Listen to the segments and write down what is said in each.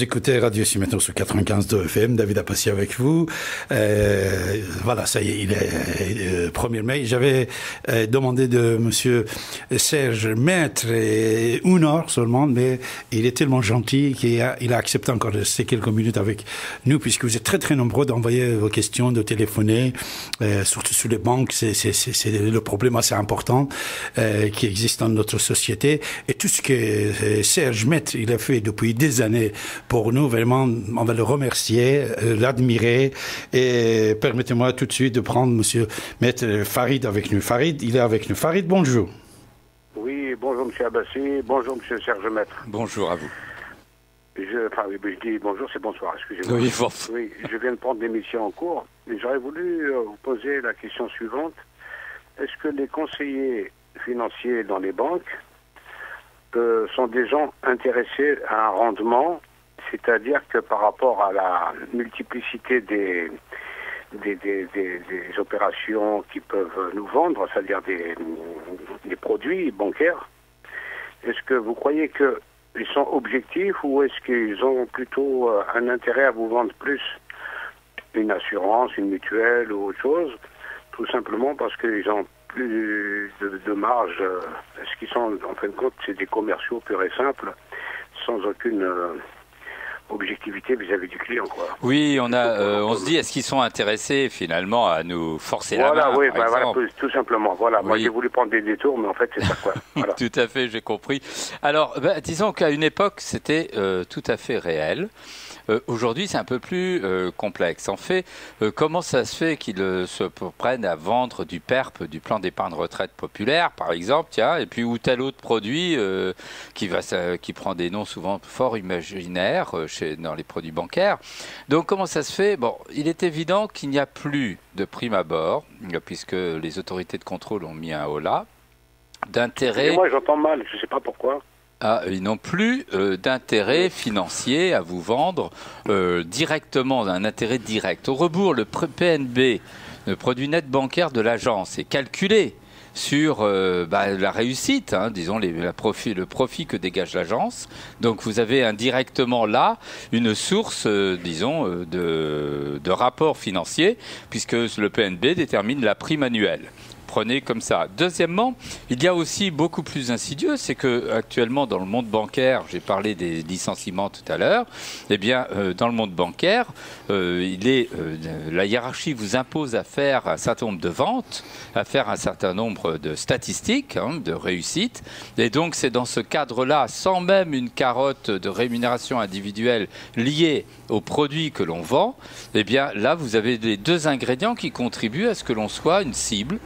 Écoutez Radio Siméto sur 95.2 FM, David Appassi avec vous. Euh, voilà, ça y est, il est 1er euh, mai. J'avais euh, demandé de monsieur Serge Maître et une heure seulement, mais il est tellement gentil qu'il a, il a accepté encore de rester quelques minutes avec nous, puisque vous êtes très très nombreux d'envoyer vos questions, de téléphoner, euh, surtout sur les banques, c'est, c'est, c'est, le problème assez important euh, qui existe dans notre société. Et tout ce que Serge Maître, il a fait depuis des années pour nous, vraiment, on va le remercier, euh, l'admirer. Et permettez-moi tout de suite de prendre Monsieur Maître Farid avec nous. Farid, il est avec nous. Farid, bonjour. Oui, bonjour Monsieur Abbassi, bonjour Monsieur Serge Maître. Bonjour à vous. Je, enfin, je dis bonjour, c'est bonsoir, excusez-moi. Oui, oui, je viens de prendre l'émission en cours. Et j'aurais voulu euh, vous poser la question suivante. Est-ce que les conseillers financiers dans les banques euh, sont des gens intéressés à un rendement c'est-à-dire que par rapport à la multiplicité des, opérations qui peuvent nous vendre, c'est-à-dire des, produits bancaires, est-ce que vous croyez qu'ils sont objectifs ou est-ce qu'ils ont plutôt euh, un intérêt à vous vendre plus? Une assurance, une mutuelle ou autre chose, tout simplement parce qu'ils ont plus de, marge euh, Est-ce qu'ils sont, en fin de compte, c'est des commerciaux purs et simples, sans aucune... Objectivité vis-à-vis du client. Quoi. Oui, on, a, euh, on se dit, est-ce qu'ils sont intéressés finalement à nous forcer la main oui, bah, voilà, tout simplement. Voilà, moi j'ai voulu prendre des détours, mais en fait c'est ça quoi. tout à fait, j'ai compris. Alors, bah, disons qu'à une époque, c'était euh, tout à fait réel. Euh, aujourd'hui, c'est un peu plus euh, complexe. En fait, euh, comment ça se fait qu'ils se prennent à vendre du PERP, du plan d'épargne retraite populaire, par exemple, tiens, et puis ou tel autre produit qui, prend des noms souvent fort imaginaires dans les produits bancaires. Donc, comment ça se fait? Bon, il est évident qu'il n'y a plus de prime à bord, puisque les autorités de contrôle ont mis un holà d'intérêt. Moi, j'entends mal, je ne sais pas pourquoi. Ah, ils n'ont plus euh, d'intérêt financier à vous vendre euh, directement, un intérêt direct. Au rebours, le PNB, le produit net bancaire de l'agence, est calculé sur euh, bah, la réussite, hein, disons le profit que dégage l'agence. Donc vous avez indirectement là une source, disons, de, de rapport financier, puisque le PNB détermine la prime annuelle prenez comme ça. Deuxièmement, il y a aussi beaucoup plus insidieux, c'est que actuellement dans le monde bancaire, j'ai parlé des licenciements tout à l'heure, eh bien euh, dans le monde bancaire, euh, il est euh, la hiérarchie vous impose à faire un certain nombre de ventes, à faire un certain nombre de statistiques hein, de réussite, et donc c'est dans ce cadre-là, sans même une carotte de rémunération individuelle liée aux produits que l'on vend, eh bien là vous avez les deux ingrédients qui contribuent à ce que l'on soit une cible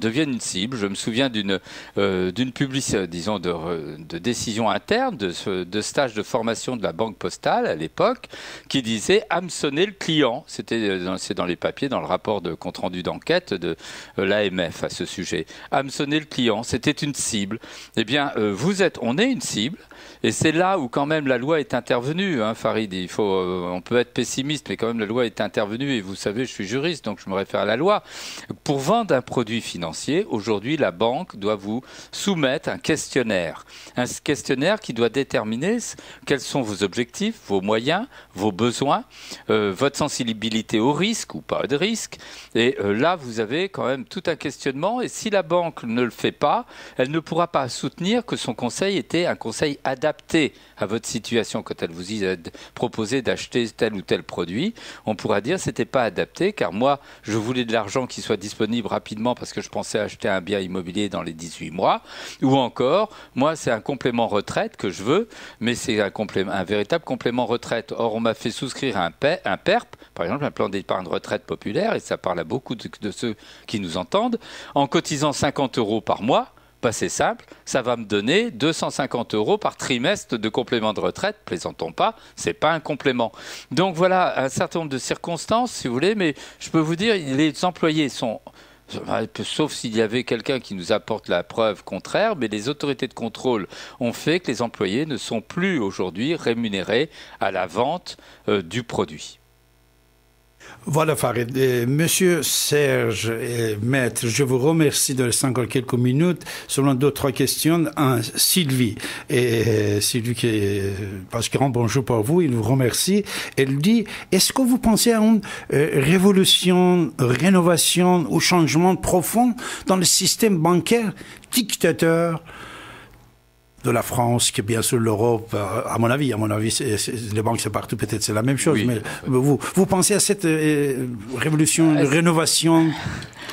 devienne une cible. Je me souviens d'une euh, d'une publicité, disons, de, décision interne, de, de stage de formation de la Banque Postale à l'époque, qui disait hameçonner le client. C'était euh, c'est dans les papiers, dans le rapport de compte rendu d'enquête de euh, l'AMF à ce sujet. Hameçonner le client, c'était une cible. Eh bien, vous êtes, on est une cible. Et c'est là où quand même la loi est intervenue, hein, Farid. Il faut, on peut être pessimiste, mais quand même la loi est intervenue. Et vous savez, je suis juriste, donc je me réfère à la loi. Pour vendre un produit financier, aujourd'hui, la banque doit vous soumettre un questionnaire. Un questionnaire qui doit déterminer quels sont vos objectifs, vos moyens, vos besoins, euh, votre sensibilité au risque ou pas de risque. Et euh, là, vous avez quand même tout un questionnement. Et si la banque ne le fait pas, elle ne pourra pas soutenir que son conseil était un conseil adapté à votre situation. Quand elle vous a proposé d'acheter tel ou tel produit, on pourra dire c'était pas adapté car moi, je voulais de l'argent qui soit disponible rapidement parce que je pensais acheter un bien immobilier dans les 18 mois, ou encore, moi, c'est un complément retraite que je veux, mais c'est un, véritable complément retraite. Or, on m'a fait souscrire un, un PERP, par exemple, un plan d'épargne retraite populaire, et ça parle à beaucoup de, de ceux qui nous entendent, en cotisant 50 euros par mois, bah, c'est simple, ça va me donner 250 euros par trimestre de complément de retraite. Plaisantons pas, c'est pas un complément. Donc voilà un certain nombre de circonstances, si vous voulez, mais je peux vous dire, les employés sont sauf s'il y avait quelqu'un qui nous apporte la preuve contraire, mais les autorités de contrôle ont fait que les employés ne sont plus aujourd'hui rémunérés à la vente euh, du produit. Voilà, Farid. Euh, monsieur Serge Maître, je vous remercie de rester encore quelques minutes. Selon deux, trois questions. Un, Sylvie. Euh, Sylvie qui passe grand bonjour pour vous, il vous remercie. Elle dit, est-ce que vous pensez à une euh, révolution, rénovation ou changement profond dans le système bancaire dictateur de la France, que bien sûr l'Europe, euh, à mon avis, à mon avis, les banques c'est partout, peut-être c'est la même chose, mais vous, vous pensez à cette euh, révolution, euh, rénovation?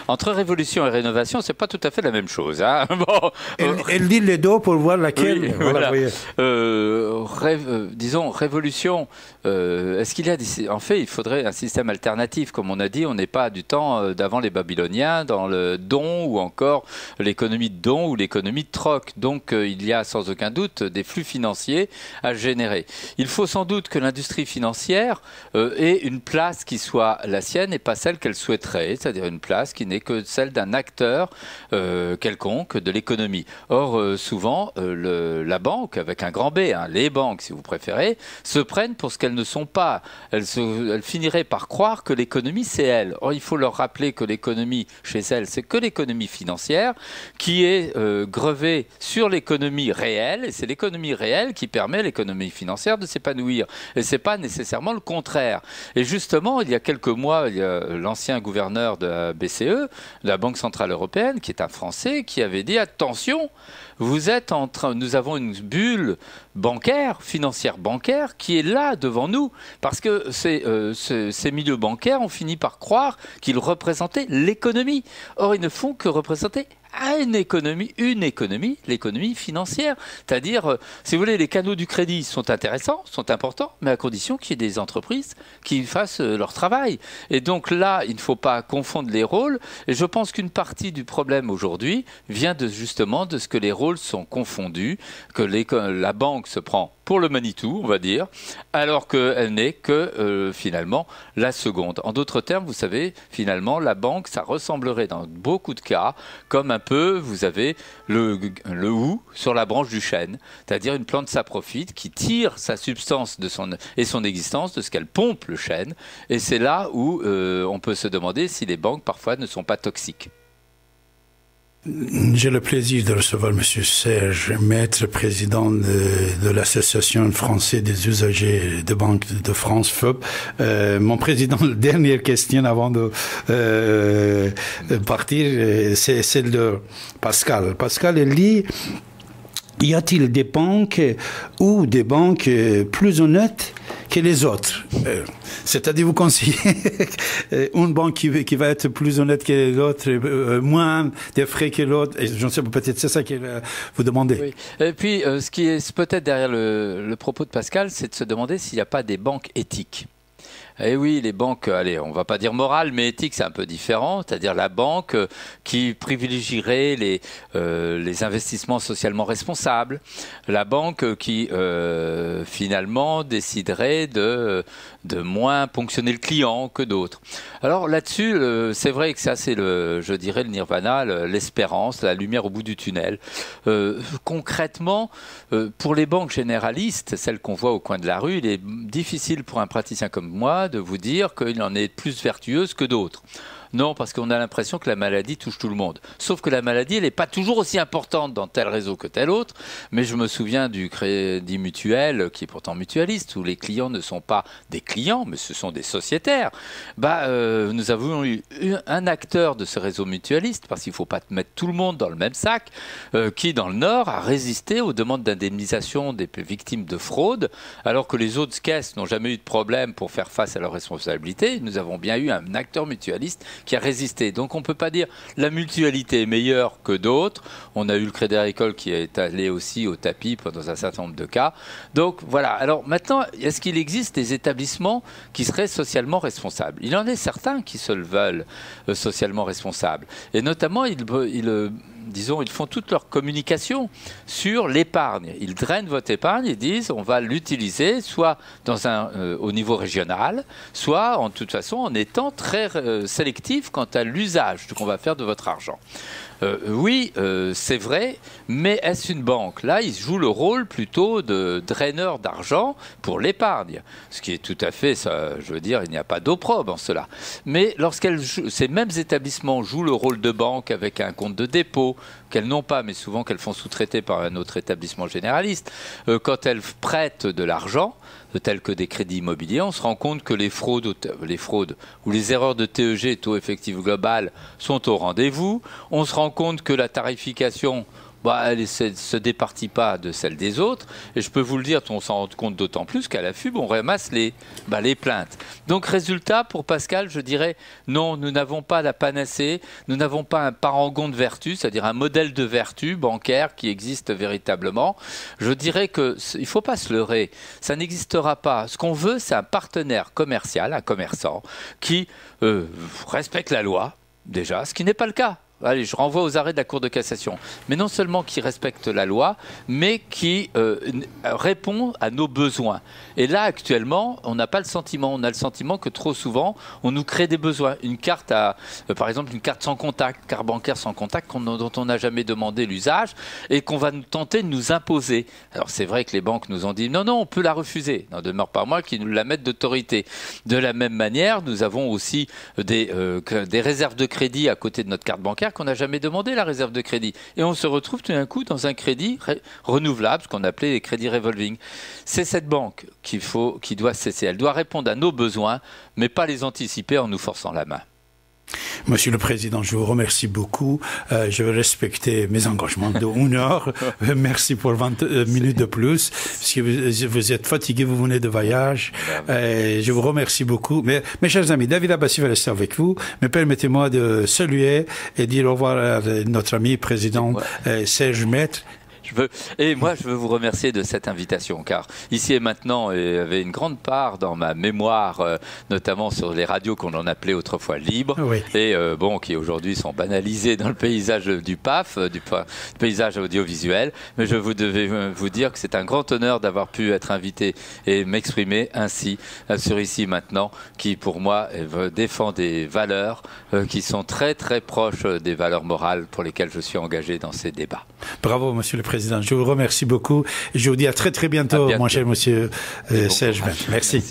Entre révolution et rénovation, c'est pas tout à fait la même chose. Hein bon, elle, dit les deux pour voir laquelle. voilà. Euh, euh, disons révolution. Euh, est-ce qu'il y a des... en fait, il faudrait un système alternatif, comme on a dit. On n'est pas du temps d'avant les Babyloniens dans le don ou encore l'économie de don ou l'économie de troc. Donc, il y a sans aucun doute des flux financiers à générer. Il faut sans doute que l'industrie financière ait une place qui soit la sienne et pas celle qu'elle souhaiterait, c'est-à-dire une place qui n'est que celle d'un acteur euh, quelconque de l'économie. Or, euh, souvent, euh, la banque, avec un grand B, hein, les banques si vous préférez, se prennent pour ce qu'elles ne sont pas. Elles, finiraient par croire que l'économie, c'est elle. Or, il faut leur rappeler que l'économie, chez elles, c'est que l'économie financière, qui est grevée sur l'économie et c'est l'économie réelle qui permet à l'économie financière de s'épanouir. Et ce n'est pas nécessairement le contraire. Et justement, il y a quelques mois, l'ancien gouverneur de la BCE de la Banque Centrale Européenne, qui est un Français, qui avait dit attention, vous êtes en train, nous avons une bulle bancaire, financière bancaire, qui est là devant nous, parce que ces, euh, ces milieux bancaires ont fini par croire qu'ils représentaient l'économie. Or, ils ne font que représenter à une économie, une économie, l'économie financière. C'est-à-dire, euh, si vous voulez, les canaux du crédit sont intéressants, sont importants, mais à condition qu'il y ait des entreprises qui fassent euh, leur travail. Et donc là, il ne faut pas confondre les rôles. Et je pense qu'une partie du problème aujourd'hui vient de, justement de ce que les rôles sont confondus, que la banque se prend pour le Manitou, on va dire, alors qu'elle n'est que euh, finalement la seconde. En d'autres termes, vous savez, finalement, la banque, ça ressemblerait dans beaucoup de cas comme un peu, vous avez le, le hou sur la branche du chêne, c'est-à-dire une plante saprophite qui tire sa substance et son existence de ce qu'elle pompe le chêne. Et c'est là où euh, on peut se demander si les banques parfois ne sont pas toxiques. J'ai le plaisir de recevoir M. Serge Maître, président de, l'Association française des usagers de Banque de France, FEB. Euh, mon président, dernière question avant de euh, partir, c'est celle de Pascal. Pascal, elle dit, y a-t-il des banques ou des banques plus honnêtes que les autres? Euh, c'est-à-dire, vous conseillez une banque qui, va être plus honnête que les autres, euh, moins de frais que l'autre. Je ne sais pas, peut-être c'est ça que vous demandez. Oui. Et puis, euh, ce qui est peut-être derrière le propos de Pascal, c'est de se demander s'il n'y a pas des banques éthiques. Eh oui, les banques, allez, on va pas dire morale, mais éthique, c'est un peu différent. C'est-à-dire la banque euh, qui privilégierait les, euh, les investissements socialement responsables, la banque qui euh, finalement déciderait de, de moins ponctionner le client que d'autres. Alors là-dessus, c'est vrai que ça, c'est le, je dirais, le nirvana, l'espérance, la lumière au bout du tunnel. concrètement, pour les banques généralistes, celles qu'on voit au coin de la rue, il est difficile pour un praticien comme moi de vous dire qu'il en est plus vertueuse que d'autres. Non, parce qu'on a l'impression que la maladie touche tout le monde. Sauf que la maladie, elle n'est pas toujours aussi importante dans tel réseau que tel autre. Mais je me souviens du crédit mutuel, qui est pourtant mutualiste, où les clients ne sont pas des clients, mais ce sont des sociétaires. Bah, euh, nous avons eu un acteur de ce réseau mutualiste, parce qu'il ne faut pas mettre tout le monde dans le même sac, euh, qui, dans le Nord, a résisté aux demandes d'indemnisation des victimes de fraude, alors que les autres caisses n'ont jamais eu de problème pour faire face à leurs responsabilités. Nous avons bien eu un acteur mutualiste qui a résisté. Donc on ne peut pas dire la mutualité est meilleure que d'autres. On a eu le Crédit Agricole qui est allé aussi au tapis dans un certain nombre de cas. Donc voilà. Alors maintenant, est-ce qu'il existe des établissements qui seraient socialement responsables? Il en a certains qui se le veulent euh, socialement responsables. Et notamment, ils, ils disons, ils font toute leur communication sur l'épargne. Ils drainent votre épargne et disent on va l'utiliser soit euh, au niveau régional, soit en toute façon en étant très euh, sélectif quant à l'usage qu'on va faire de votre argent. euh, oui, c'est vrai, mais est-ce une banque? Là, il joue le rôle plutôt de draineur d'argent pour l'épargne, ce qui est tout à fait, je veux dire, il n'y a pas d'opprobre en cela. Mais lorsque ces mêmes établissements jouent le rôle de banque avec un compte de dépôt, qu'elles n'ont pas, mais souvent qu'elles font sous-traiter par un autre établissement généraliste, euh, quand elles prêtent de l'argent, tels que des crédits immobiliers, on se rend compte que les fraudes, les fraudes ou les erreurs de TEG, taux effectif global, sont au rendez-vous. On se rend compte que la tarification bah, elle ne se, départit pas de celle des autres. Et je peux vous le dire, on s'en rend compte d'autant plus qu'à la FUB, on ramasse les, bah, les plaintes. Donc, résultat, pour Pascal, je dirais non, nous n'avons pas la panacée, nous n'avons pas un parangon de vertu, c'est-à-dire un modèle de vertu bancaire qui existe véritablement. Je dirais qu'il ne faut pas se leurrer, ça n'existera pas. Ce qu'on veut, c'est un partenaire commercial, un commerçant, qui euh, respecte la loi, déjà, ce qui n'est pas le cas allez, je renvoie aux arrêts de la Cour de cassation, mais non seulement qui respecte la loi, mais qui euh, répond à nos besoins. Et là, actuellement, on n'a pas le sentiment, on a le sentiment que trop souvent, on nous crée des besoins. Une carte à, euh, par exemple, une carte sans contact, carte bancaire sans contact, dont on n'a jamais demandé l'usage, et qu'on va nous tenter de nous imposer. Alors c'est vrai que les banques nous ont dit non, non, on peut la refuser. N'en demeure pas moi qui nous la mettent d'autorité. De la même manière, nous avons aussi des, euh, des réserves de crédit à côté de notre carte bancaire qu'on n'a jamais demandé la réserve de crédit. Et on se retrouve tout d'un coup dans un crédit renouvelable, ce qu'on appelait les crédits revolving. C'est cette banque qui doit cesser. Elle doit répondre à nos besoins, mais pas les anticiper en nous forçant la main. Monsieur le Président, je vous remercie beaucoup. Euh, je vais respecter mes engagements de une heure. Euh, merci pour 20 euh, minutes de plus. Parce que vous, êtes fatigué, vous venez de voyage. je vous remercie beaucoup. Mais, mes chers amis, David Abbassi va rester avec vous. Mais permettez-moi de saluer et dire au revoir à notre ami président Serge Maître et moi, je veux vous remercier de cette invitation, car ici et maintenant, il y avait une grande part dans ma mémoire, euh, notamment sur les radios qu'on en appelait autrefois libres, et euh, bon, qui aujourd'hui sont banalisées dans le paysage du PAF, euh, du, paysage audiovisuel. Mais je vous devais vous dire que c'est un grand honneur d'avoir pu être invité et m'exprimer ainsi sur ici maintenant, qui pour moi défend des valeurs qui sont très très proches des valeurs morales pour lesquelles je suis engagé dans ces débats. Bravo, Monsieur le Président. Je vous remercie beaucoup. Je vous dis à très très bientôt, mon cher monsieur euh, Serge. Merci.